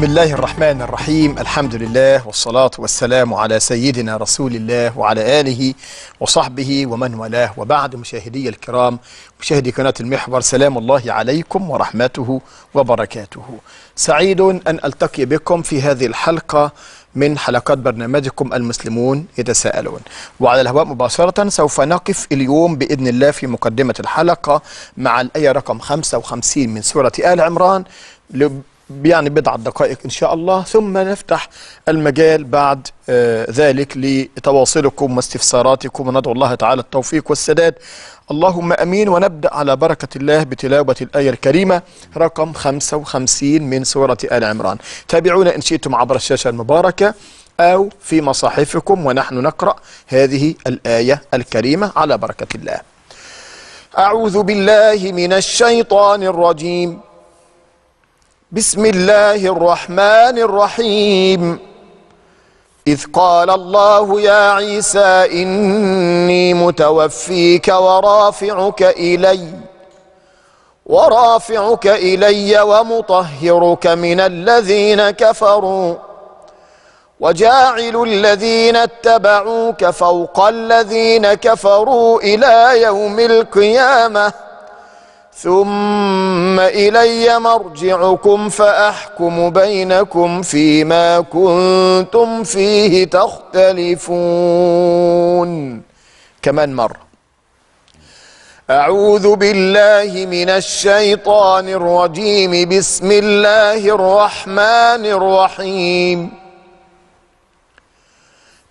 بسم الله الرحمن الرحيم الحمد لله والصلاة والسلام على سيدنا رسول الله وعلى آله وصحبه ومن والاه وبعد مشاهدي الكرام مشاهدي قناة المحور سلام الله عليكم ورحمته وبركاته سعيد أن ألتقي بكم في هذه الحلقة من حلقات برنامجكم المسلمون يتساءلون وعلى الهواء مباشرة سوف نقف اليوم بإذن الله في مقدمة الحلقة مع الآية رقم 55 من سورة آل عمران يعني بضعة دقائق إن شاء الله. ثم نفتح المجال بعد آه ذلك لتواصلكم واستفساراتكم. وندعو الله تعالى التوفيق والسداد. اللهم أمين. ونبدأ على بركة الله بتلاوة الآية الكريمة رقم 55 من سورة آل عمران. تابعونا إن شئتم عبر الشاشة المباركة أو في مصاحفكم ونحن نقرأ هذه الآية الكريمة على بركة الله. أعوذ بالله من الشيطان الرجيم. بسم الله الرحمن الرحيم إذ قال الله يا عيسى إني متوفيك ورافعك إلي ورافعك إلي ومطهرك من الذين كفروا وجاعل الذين اتبعوك فوق الذين كفروا إلى يوم القيامة. ثم إلي مرجعكم فأحكم بينكم فيما كنتم فيه تختلفون. كمان مرة أعوذ بالله من الشيطان الرجيم. بسم الله الرحمن الرحيم.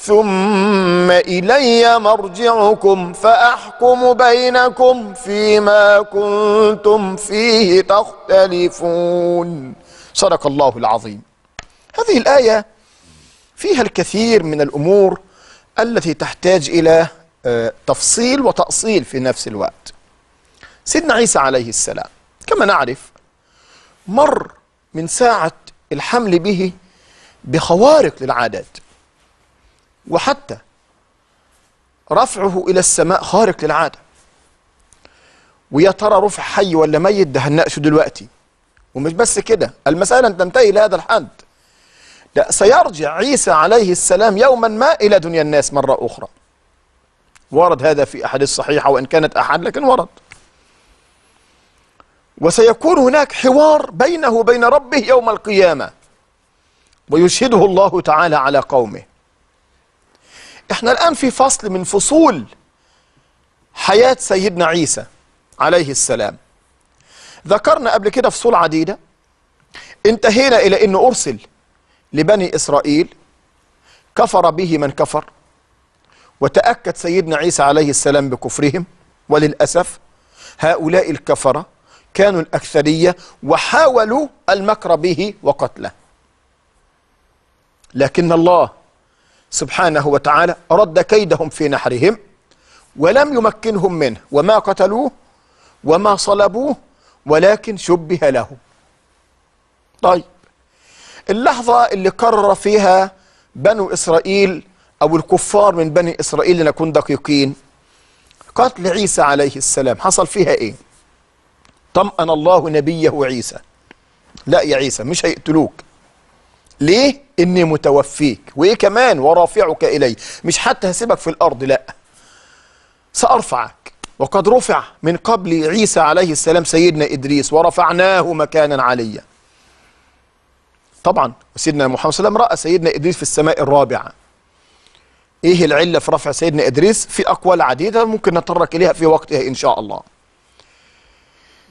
ثم إلي مرجعكم فأحكم بينكم فيما كنتم فيه تختلفون. صدق الله العظيم. هذه الآية فيها الكثير من الأمور التي تحتاج إلى تفصيل وتأصيل في نفس الوقت. سيدنا عيسى عليه السلام كما نعرف مر من ساعة الحمل به بخوارق للعادات. وحتى رفعه إلى السماء خارق للعادة. ويا ترى رفع حي ولا ميت؟ ده هنناقشه دلوقتي. ومش بس كده المسألة تنتهي لهذا الحد. لا سيرجع عيسى عليه السلام يوما ما إلى دنيا الناس مرة أخرى. ورد هذا في أحاديث صحيحة وإن كانت أحد لكن ورد. وسيكون هناك حوار بينه وبين ربه يوم القيامة. ويشهده الله تعالى على قومه. إحنا الآن في فصل من فصول حياة سيدنا عيسى عليه السلام. ذكرنا قبل كده فصول عديدة. انتهينا إلى أنه أرسل لبني إسرائيل كفر به من كفر وتأكد سيدنا عيسى عليه السلام بكفرهم. وللأسف هؤلاء الكفرة كانوا الأكثرية وحاولوا المكر به وقتله. لكن الله سبحانه وتعالى رد كيدهم في نحرهم ولم يمكنهم منه وما قتلوه وما صلبوه ولكن شبه لهم طيب اللحظة اللي قرر فيها بنو إسرائيل أو الكفار من بني إسرائيل لنكون دقيقين قتل عيسى عليه السلام حصل فيها إيه؟ طمأن الله نبيه عيسى. لا يا عيسى مش هيقتلوك. ليه؟ إني متوفيك. وإيه كمان؟ ورافعك إلي. مش حتى هسيبك في الأرض لا. سأرفعك. وقد رفع من قبل عيسى عليه السلام سيدنا إدريس ورفعناه مكانا عليا. طبعا سيدنا محمد صلى الله عليه وسلم رأى سيدنا إدريس في السماء الرابعة. إيه العلة في رفع سيدنا إدريس؟ في أقوال عديدة ممكن نتطرق إليها في وقتها إن شاء الله.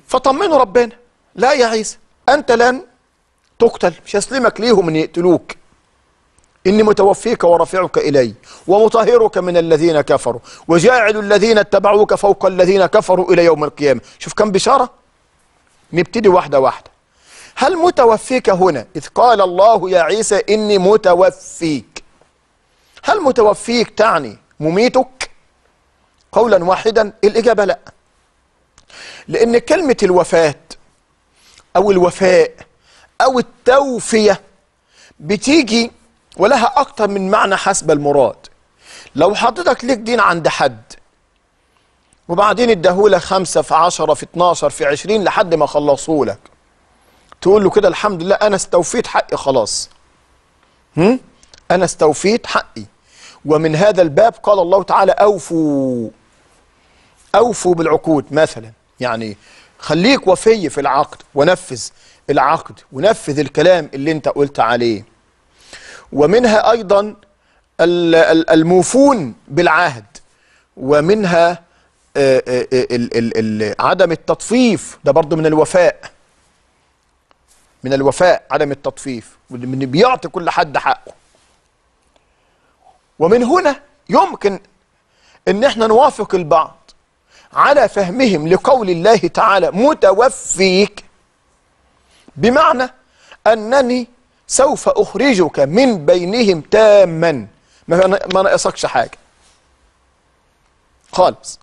فطمنوا ربنا. لا يا عيسى أنت لن تقتل مش هسلمك ليهم إن يقتلوك. إني متوفيك ورافعك إلي ومطهرك من الذين كفروا وجاعل الذين اتبعوك فوق الذين كفروا إلى يوم القيامة. شوف كم بشارة. نبتدي واحدة واحدة. هل متوفيك هنا؟ إذ قال الله يا عيسى إني متوفيك. هل متوفيك تعني مميتك؟ قولا واحدا. الإجابة لا. لأن كلمة الوفاة أو الوفاء أو التوفية بتيجي ولها أكتر من معنى حسب المراد. لو حضرتك ليك دين عند حد وبعدين اداهولك خمسة في عشرة في اتناشر في عشرين لحد ما خلصهولك تقول له كده الحمد لله أنا استوفيت حقي خلاص. هم؟ أنا استوفيت حقي. ومن هذا الباب قال الله تعالى أوفوا. أوفوا بالعقود مثلا. يعني خليك وفي في العقد ونفذ. العقد ونفذ الكلام اللي انت قلت عليه. ومنها ال- الموفون بالعهد ومنها آه، آه، آه، عدم التطفيف. ده برضو من الوفاء. من الوفاء عدم التطفيف. من بيعطي كل حد حقه. ومن هنا يمكن إن إحنا نوافق البعض على فهمهم لقول الله تعالى متوفيك بمعنى أنني سوف أخرجك من بينهم تاما. ما ناقصكش حاجة. خالص.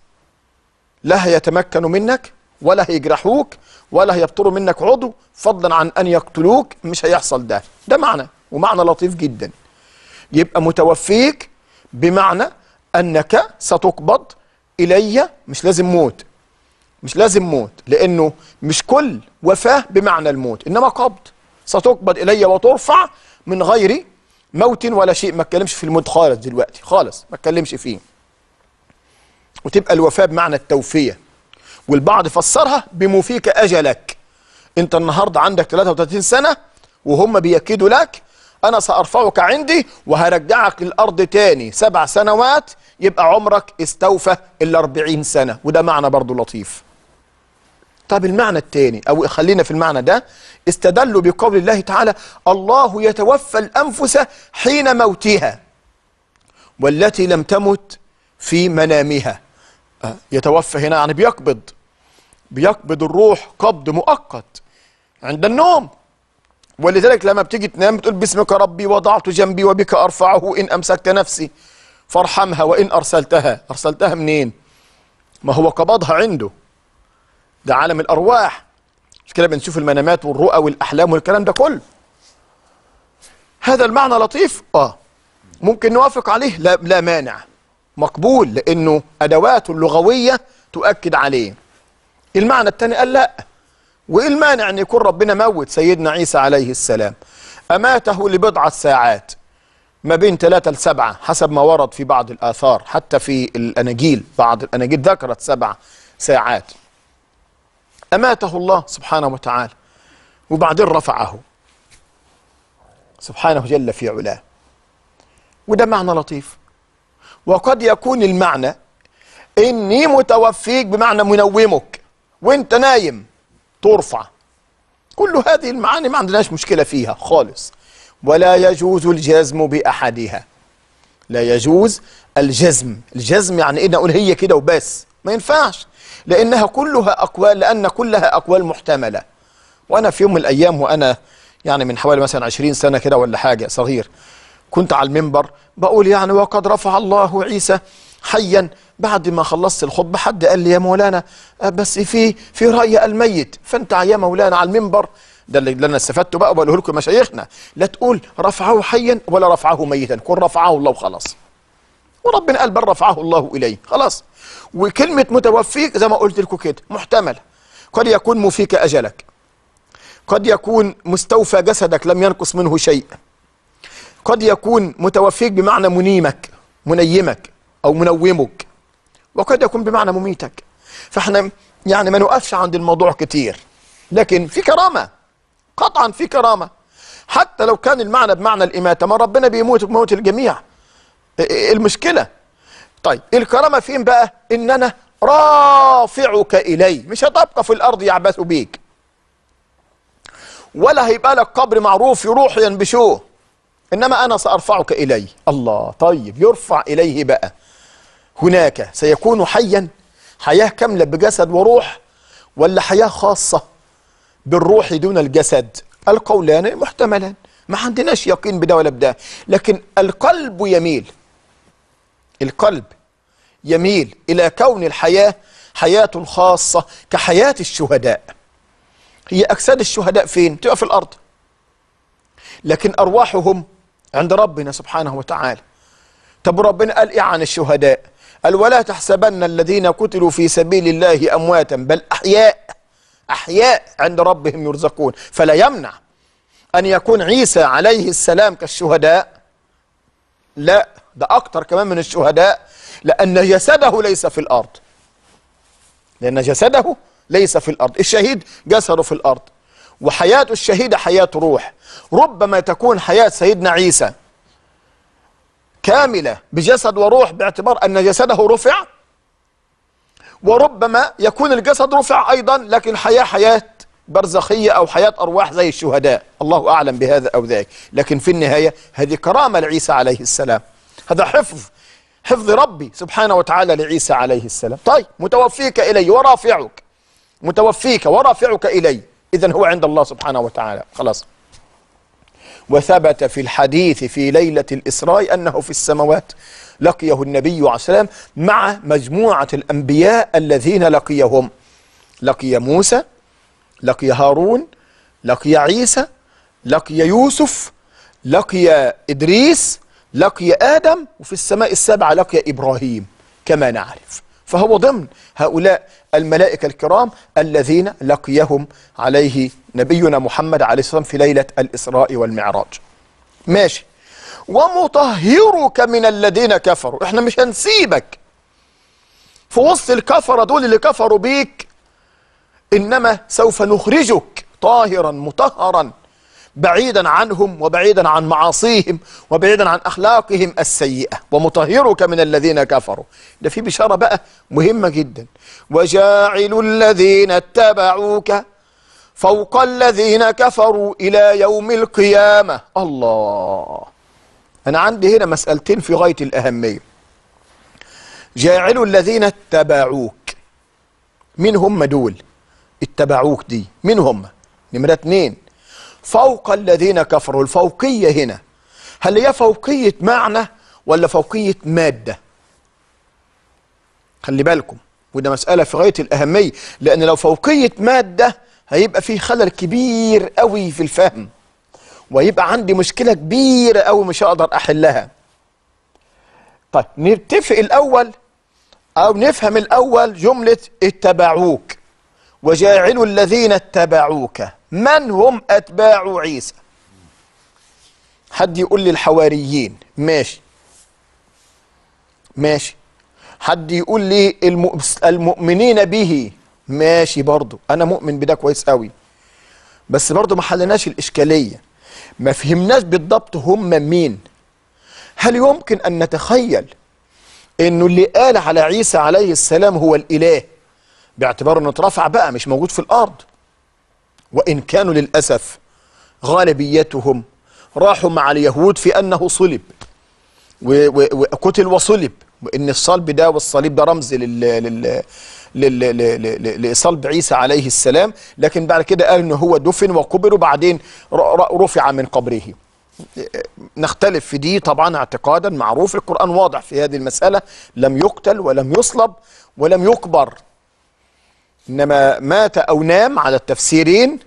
لا هيتمكنوا منك ولا هيجرحوك ولا هيبطروا منك عضو فضلا عن أن يقتلوك. مش هيحصل ده. ده معنى ومعنى لطيف جدا. يبقى متوفيك بمعنى أنك ستقبض إلي مش لازم موت مش لازم موت لأنه مش كل وفاة بمعنى الموت إنما قبض. ستقبض إلي وترفع من غير موت ولا شيء. ما اتكلمش في الموت خالص دلوقتي خالص ما اتكلمش فيه. وتبقى الوفاة بمعنى التوفية. والبعض فسرها بموفيك أجلك. أنت النهارده عندك 33 سنة وهم بيكيدوا لك أنا سأرفعك عندي وهرجعك للأرض تاني. سبع سنوات يبقى عمرك استوفى ال 40 سنة. وده معنى برضو لطيف. طب المعنى التاني أو خلينا في المعنى ده استدلوا بقول الله تعالى الله يتوفى الأنفس حين موتها والتي لم تمت في منامها. آه، يتوفى هنا يعني بيقبض بيقبض الروح قبض مؤقت عند النوم. ولذلك لما بتيجي تنام بتقول باسمك ربي وضعت جنبي وبك أرفعه إن أمسكت نفسي فارحمها وإن أرسلتها. أرسلتها منين؟ ما هو قبضها عنده. ده عالم الأرواح. مش كده بنشوف المنامات والرؤى والأحلام والكلام ده كله. هذا المعنى لطيف. آه. ممكن نوافق عليه. لا لا مانع. مقبول لأنه ادواته اللغويه تؤكد عليه. المعنى الثاني قال لا. وإيه المانع أن يكون ربنا موت سيدنا عيسى عليه السلام؟ أماته لبضعه ساعات ما بين ثلاثة لسبعة حسب ما ورد في بعض الآثار حتى في الأناجيل. بعض الأناجيل ذكرت سبع ساعات. أماته الله سبحانه وتعالى وبعدين رفعه. سبحانه جل في علاه. وده معنى لطيف. وقد يكون المعنى إني متوفيك بمعنى منومك وإنت نايم ترفع. كل هذه المعاني ما عندناش مشكلة فيها خالص. ولا يجوز الجزم بأحدها. لا يجوز الجزم. الجزم يعني إيه؟ نقول هي كده وبس. ما ينفعش. لأنها كلها أقوال لأن كلها أقوال محتملة. وأنا في يوم من الأيام وأنا يعني من حوالي مثلا 20 سنة كده ولا حاجة صغير كنت على المنبر بقول يعني وقد رفع الله عيسى حيا بعد ما خلصت الخطبة حد قال لي يا مولانا آه، بس في في رأي الميت. فأنت يا مولانا على المنبر. ده اللي أنا استفدته بقى وبقوله لكم مشايخنا. لا تقول رفعه حيا ولا رفعه ميتا. كن رفعه الله وخلاص. وربنا قال بل رفعه الله إليه. خلاص. وكلمة متوفيك زي ما قلت لكم كده محتمله قد يكون مفيك أجلك. قد يكون مستوفى جسدك لم ينقص منه شيء. قد يكون متوفيك بمعنى منيمك منيمك أو منومك. وقد يكون بمعنى مميتك. فإحنا يعني ما نقفش عند الموضوع كتير. لكن في كرامة. قطعا في كرامة. حتى لو كان المعنى بمعنى الإماتة ما ربنا بيموت بموت الجميع. المشكلة. طيب الكرامة فين بقى؟ ان أنا رافعك إلي. مش هتبقى في الأرض يعبث بيك. ولا هيبقى لك قبر معروف يروح ينبشوه إنما أنا سأرفعك إلي. الله طيب يرفع إليه بقى. هناك سيكون حيا. حياة كاملة بجسد وروح ولا حياة خاصة بالروح دون الجسد؟ القولان محتملان. ما عندناش يقين بده ولا بده لكن القلب يميل. القلب يميل إلى كون الحياة حياة خاصة كحياة الشهداء. هي أجساد الشهداء فين؟ تبقى في الأرض. لكن أرواحهم عند ربنا سبحانه وتعالى. طب ربنا قال إيه عن الشهداء؟ قال ولا تحسبن الذين قتلوا في سبيل الله أمواتا بل أحياء أحياء عند ربهم يرزقون. فلا يمنع أن يكون عيسى عليه السلام كالشهداء. لا. ده أكتر كمان من الشهداء لأن جسده ليس في الأرض. لأن جسده ليس في الأرض. الشهيد جسده في الأرض. وحياة الشهيد حياة روح. ربما تكون حياة سيدنا عيسى كاملة بجسد وروح باعتبار أن جسده رفع. وربما يكون الجسد رفع أيضا لكن الحياة حياة برزخية أو حياة أرواح زي الشهداء. الله أعلم بهذا أو ذاك. لكن في النهاية هذه كرامة لعيسى عليه السلام. هذا حفظ حفظ ربي سبحانه وتعالى لعيسى عليه السلام. طيب متوفيك إلي ورافعك. متوفيك ورافعك إلي. إذن هو عند الله سبحانه وتعالى. خلاص. وثبت في الحديث في ليلة الإسراء أنه في السماوات لقيه النبي عليه السلام مع مجموعة الأنبياء الذين لقيهم. لقي موسى لقي هارون لقي عيسى لقي يوسف لقي إدريس لقي آدم وفي السماء السبعة لقي إبراهيم كما نعرف. فهو ضمن هؤلاء الملائكة الكرام الذين لقيهم عليه نبينا محمد عليه والسلام في ليلة الإسراء والمعراج. ماشي. ومطهرك من الذين كفروا. إحنا مش هنسيبك. في وسط الكفرة دول اللي كفروا بيك إنما سوف نخرجك طاهرا مطهرا. بعيدا عنهم وبعيدا عن معاصيهم وبعيدا عن أخلاقهم السيئة. ومطهرك من الذين كفروا. ده في بشارة بقى مهمة جدا. وجاعل الذين اتبعوك فوق الذين كفروا إلى يوم القيامة. الله! أنا عندي هنا مسألتين في غاية الأهمية. جاعل الذين اتبعوك. مين هم دول؟ اتبعوك دي. مين هم؟ نمرة اتنين. فوق الذين كفروا الفوقية هنا. هل هي فوقية معنى ولا فوقية مادة؟ خلي بالكم وده مسألة في غاية الأهمية لأن لو فوقية مادة هيبقى فيه خلل كبير قوي في الفهم ويبقى عندي مشكلة كبيرة قوي مش هقدر أحلها. طيب نتفق الأول أو نفهم الأول جملة اتبعوك وجاعل الذين اتبعوك. من هم أتباع عيسى؟ حد يقول لي الحواريين. ماشي. ماشي. حد يقول لي المؤمنين به. ماشي برضو. أنا مؤمن بده كويس قوي. بس برضو ما حلناش الإشكالية. ما فهمناش بالضبط هم مين. هل يمكن أن نتخيل أنه اللي قال على عيسى عليه السلام هو الإله؟ باعتبار أنه اترفع بقى مش موجود في الأرض. وإن كانوا للأسف غالبيتهم راحوا مع اليهود في أنه صلب. وقتل وصلب. وإن الصلب ده والصليب ده رمز لل لل لصلب عيسى عليه السلام. لكن بعد كده قال إنه هو دفن وقبر وبعدين رفع من قبره. نختلف في دي طبعا اعتقادا معروف. القرآن واضح في هذه المسألة. لم يقتل ولم يصلب ولم يقبر إنما مات أو نام على التفسيرين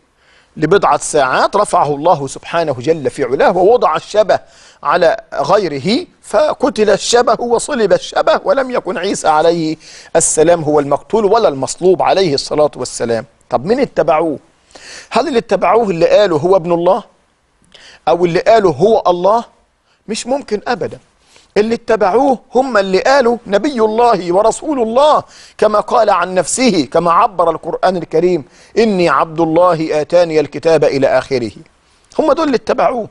لبضعة ساعات رفعه الله سبحانه جل في علاه ووضع الشبه على غيره فقتل الشبه وصلب الشبه ولم يكن عيسى عليه السلام هو المقتول ولا المصلوب عليه الصلاة والسلام. طب من اتبعوه؟ هل اللي اتبعوه اللي قالوا هو ابن الله؟ أو اللي قالوا هو الله؟ مش ممكن أبدا. اللي اتبعوه هم اللي قالوا نبي الله ورسول الله كما قال عن نفسه كما عبر القرآن الكريم إني عبد الله آتاني الكتاب إلى آخره. هم دول اللي اتبعوه.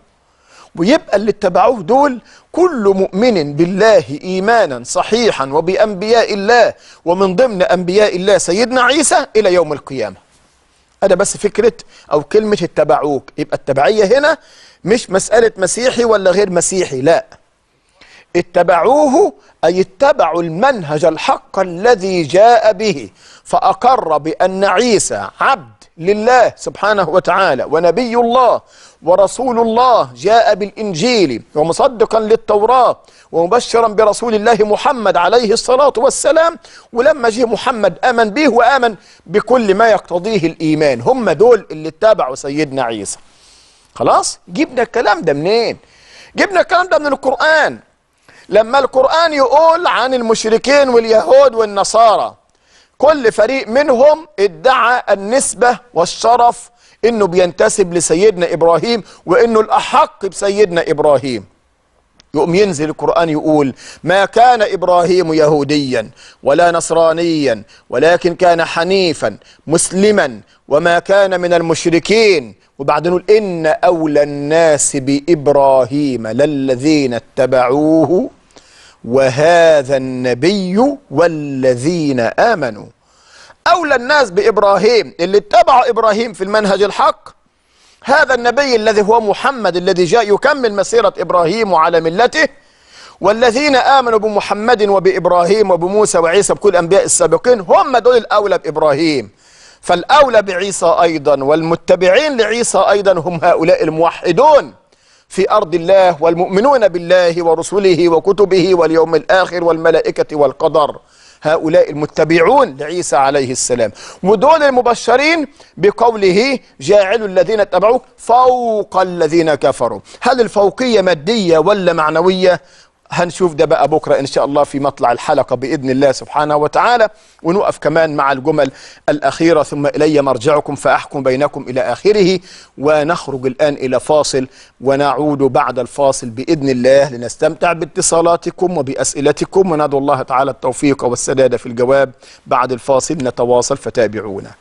ويبقى اللي اتبعوه دول كل مؤمن بالله إيمانا صحيحا وبأنبياء الله ومن ضمن أنبياء الله سيدنا عيسى إلى يوم القيامة. هذا بس فكرة أو كلمة اتبعوك يبقى التبعية هنا مش مسألة مسيحي ولا غير مسيحي لا. اتبعوه أي اتبعوا المنهج الحق الذي جاء به. فأقر بأن عيسى عبد لله سبحانه وتعالى ونبي الله ورسول الله جاء بالإنجيل ومصدقا للتوراة ومبشرا برسول الله محمد عليه الصلاة والسلام. ولما جه محمد آمن به وآمن بكل ما يقتضيه الإيمان. هم دول اللي اتبعوا سيدنا عيسى. خلاص؟ جبنا الكلام ده منين؟ جبنا الكلام ده من القرآن. لما القرآن يقول عن المشركين واليهود والنصارى كل فريق منهم ادعى النسبة والشرف إنه بينتسب لسيدنا إبراهيم وإنه الأحق بسيدنا إبراهيم. يقوم ينزل القرآن يقول ما كان إبراهيم يهوديا ولا نصرانيا ولكن كان حنيفا مسلما وما كان من المشركين. وبعدين نقول إن أولى الناس بإبراهيم للذين اتبعوه وهذا النبي والذين آمنوا. أولى الناس بإبراهيم اللي اتبعوا إبراهيم في المنهج الحق. هذا النبي الذي هو محمد الذي جاء يكمل مسيرة إبراهيم وعلى ملته. والذين آمنوا بمحمد وبإبراهيم وبموسى وعيسى بكل الأنبياء السابقين هم دول الأولى بإبراهيم. فالأولى بعيسى أيضا والمتبعين لعيسى أيضا هم هؤلاء الموحدون. في أرض الله والمؤمنون بالله ورسله وكتبه واليوم الآخر والملائكة والقدر. هؤلاء المتبعون لعيسى عليه السلام. ودول المبشرين بقوله جاعل الذين اتبعوك فوق الذين كفروا. هل الفوقية مادية ولا معنوية؟ هنشوف ده بقى بكرة إن شاء الله في مطلع الحلقة بإذن الله سبحانه وتعالى ونقف كمان مع الجمل الأخيرة ثم إلي مرجعكم فأحكم بينكم إلى آخره ونخرج الآن إلى فاصل ونعود بعد الفاصل بإذن الله لنستمتع باتصالاتكم وبأسئلتكم وندعو الله تعالى التوفيق والسداد في الجواب. بعد الفاصل نتواصل فتابعونا.